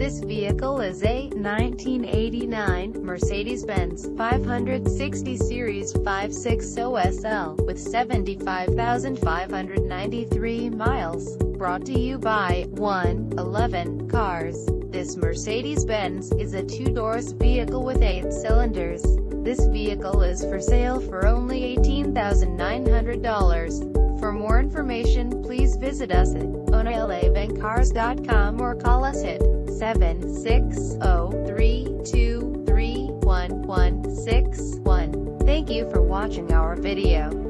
This vehicle is a 1989 Mercedes-Benz 560 Series 560SL with 75,593 miles. Brought to you by 111 Cars. This Mercedes-Benz is a two-doors vehicle with eight cylinders. This vehicle is for sale for only $18,900. For more information, please visit us at oneelevencars.com or call us at 760-323-1161. Thank you for watching our video.